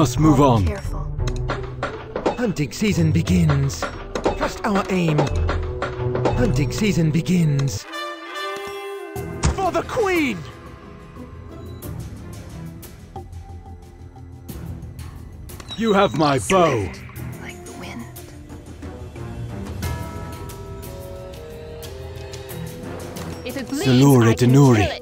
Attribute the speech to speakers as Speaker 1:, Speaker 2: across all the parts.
Speaker 1: must move on.
Speaker 2: Careful.
Speaker 3: Hunting season begins. Trust our aim. Hunting season begins. For the Queen!
Speaker 1: You have my bow.
Speaker 2: Swift Like the wind.
Speaker 4: It bleeds,
Speaker 1: Salure
Speaker 4: I can
Speaker 1: Denuri.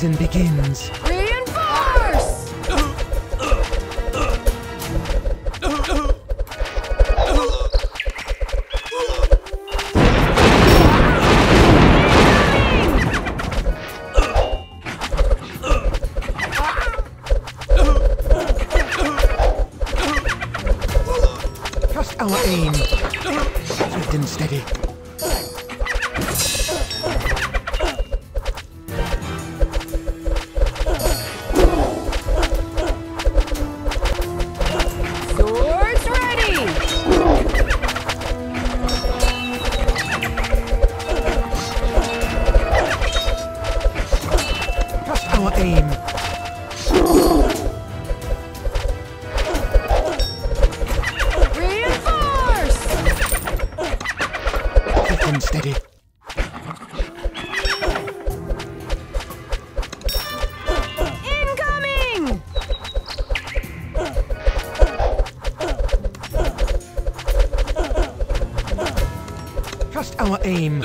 Speaker 3: Season begins.
Speaker 5: Reinforce!
Speaker 3: Trust our aim. Swift and steady. Our aim.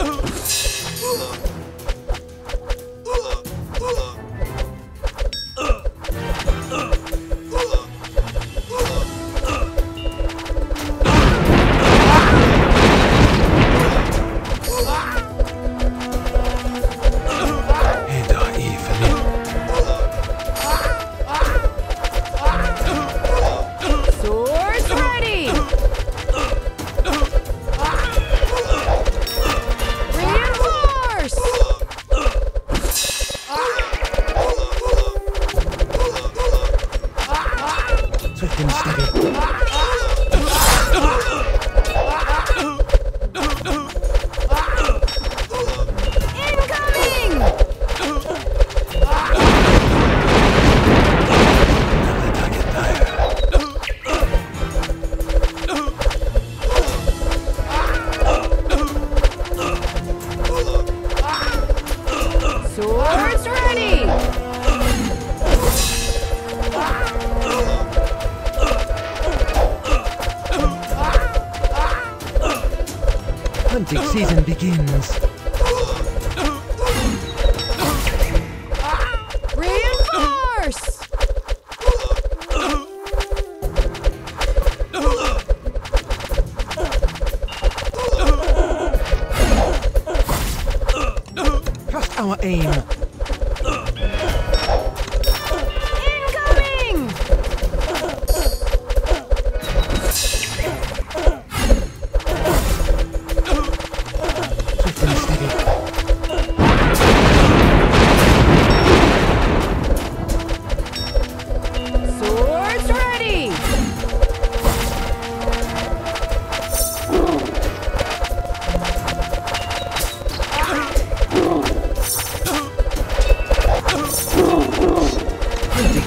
Speaker 3: Swift and steady. aim.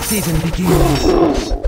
Speaker 3: Season begins.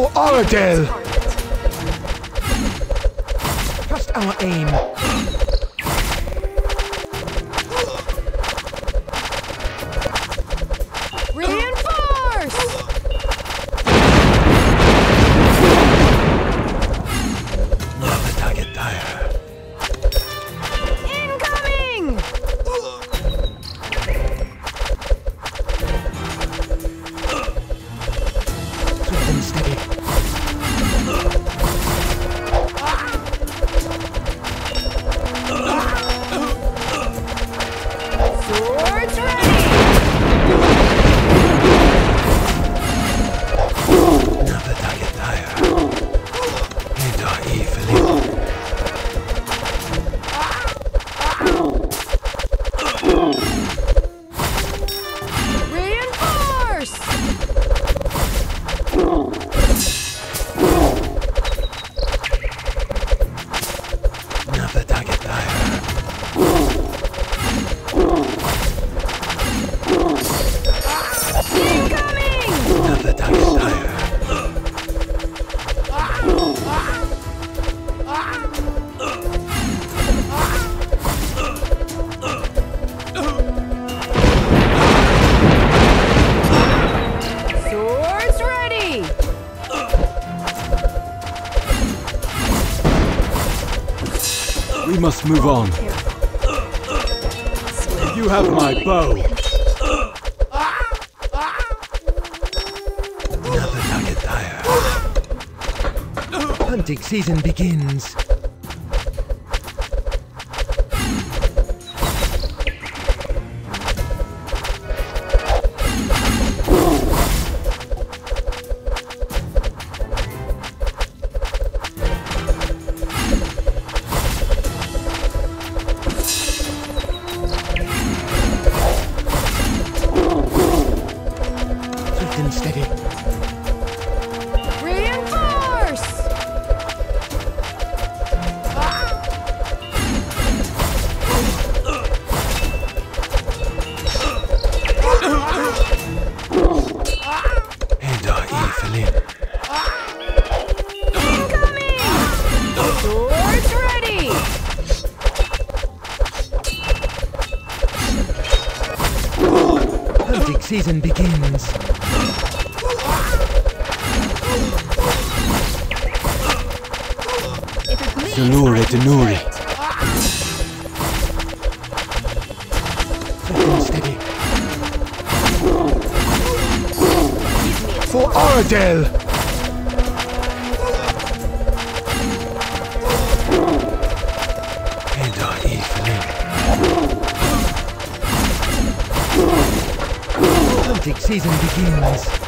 Speaker 1: for Aradel!
Speaker 3: Trust our aim.
Speaker 1: must move on. You have my bow.
Speaker 3: Another nugget dire. Hunting season begins.
Speaker 1: Denuri, Denuri. Steady. For Aradel! And our evening. Hunting season begins.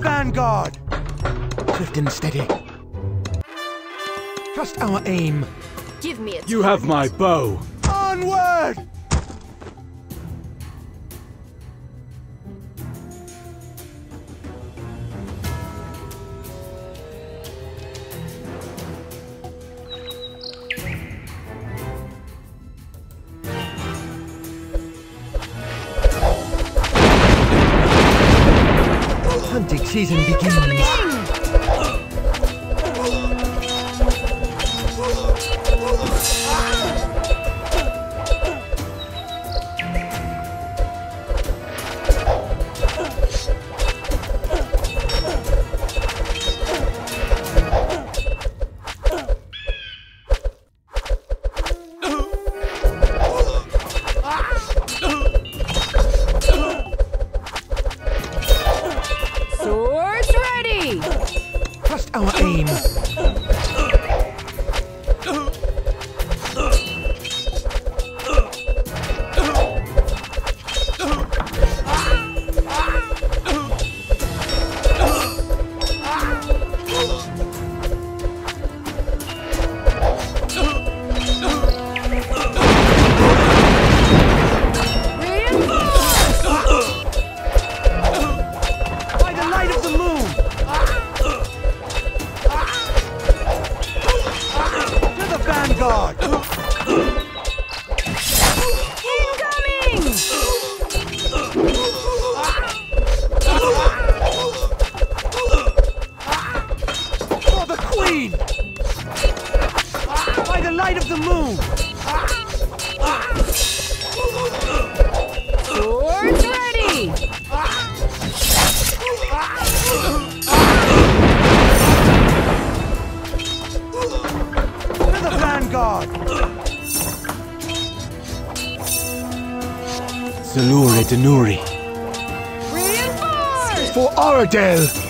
Speaker 6: vanguard!
Speaker 1: Clifton, steady. Trust our aim.
Speaker 3: Give me it.
Speaker 6: You have my bow. Onward! Oh! Vanguard!
Speaker 1: Salure Denuri.
Speaker 3: Reinforce!
Speaker 1: For Aradel!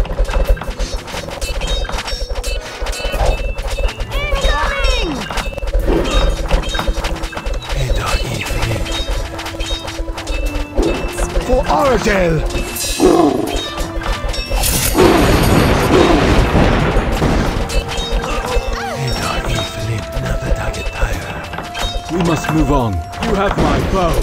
Speaker 6: For
Speaker 1: Aradel! Edar Evelyn Navadagatire. We must move on. You have my bow.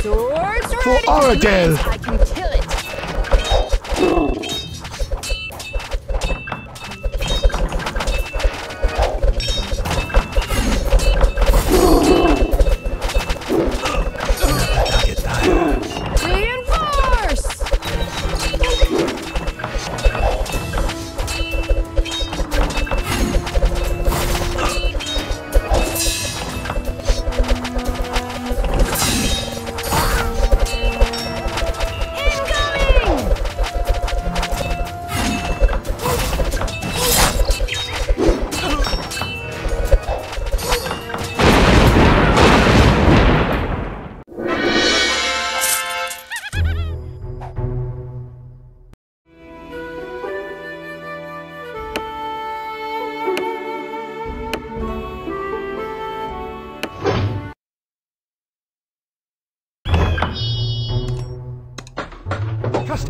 Speaker 3: Swords
Speaker 1: For
Speaker 3: ready!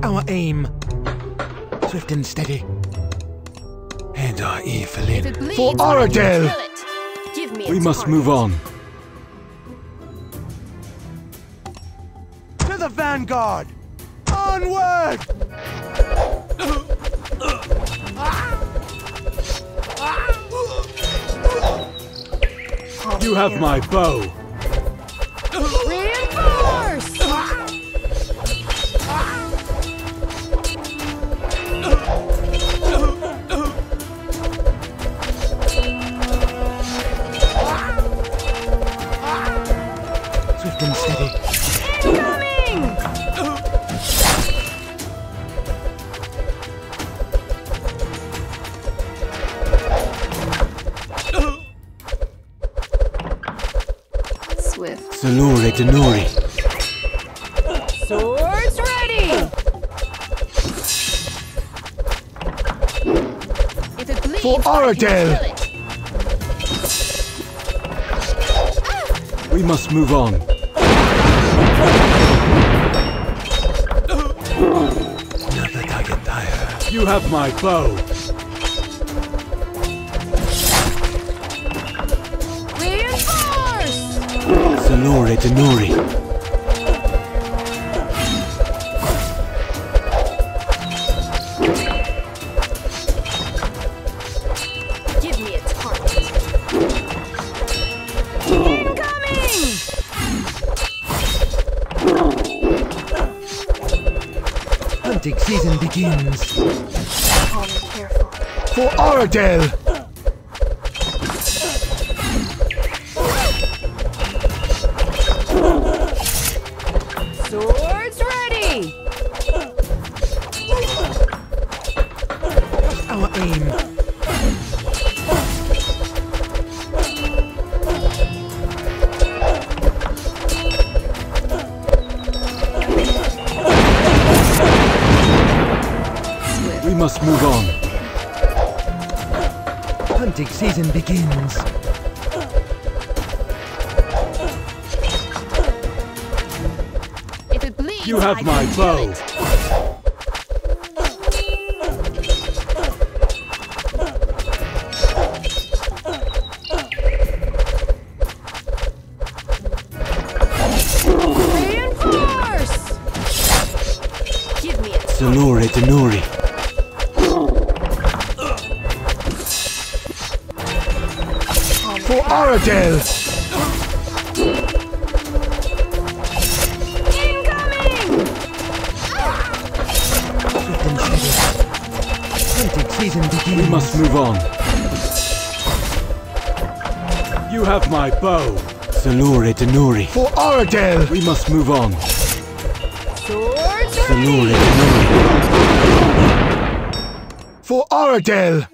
Speaker 1: Our aim. Swift and steady. And
Speaker 3: our
Speaker 1: ear
Speaker 3: it bleeds,
Speaker 1: For
Speaker 3: I can
Speaker 1: Aradel!
Speaker 3: kill it. Give me
Speaker 1: We must
Speaker 3: target.
Speaker 1: move on.
Speaker 6: To the vanguard! Onward!
Speaker 1: You have my bow.
Speaker 4: Bleeds,
Speaker 6: For
Speaker 4: I can
Speaker 6: Aradel.
Speaker 4: kill it.
Speaker 1: We must move on. Another target dire. You have my bow.
Speaker 3: We're Reinforce!
Speaker 1: Salure Denuri.
Speaker 4: Give
Speaker 1: season begins.
Speaker 4: Calm careful.
Speaker 6: For Aradel!
Speaker 3: Swords ready!
Speaker 1: Our aim. Season begins.
Speaker 4: If it bleeds,
Speaker 1: You have
Speaker 4: I
Speaker 1: my
Speaker 4: can
Speaker 1: bow.
Speaker 4: it.
Speaker 3: Reinforce!
Speaker 4: Give me a
Speaker 1: Salure Denuri.
Speaker 6: For Aradel!
Speaker 3: Incoming!
Speaker 1: Swift and steady. Hunting season begins. We must move on. You have my bow. Salure Denuri.
Speaker 6: For Aradel!
Speaker 1: We must move on.
Speaker 3: Swords
Speaker 1: Salure! Denuri.
Speaker 6: For Aradel!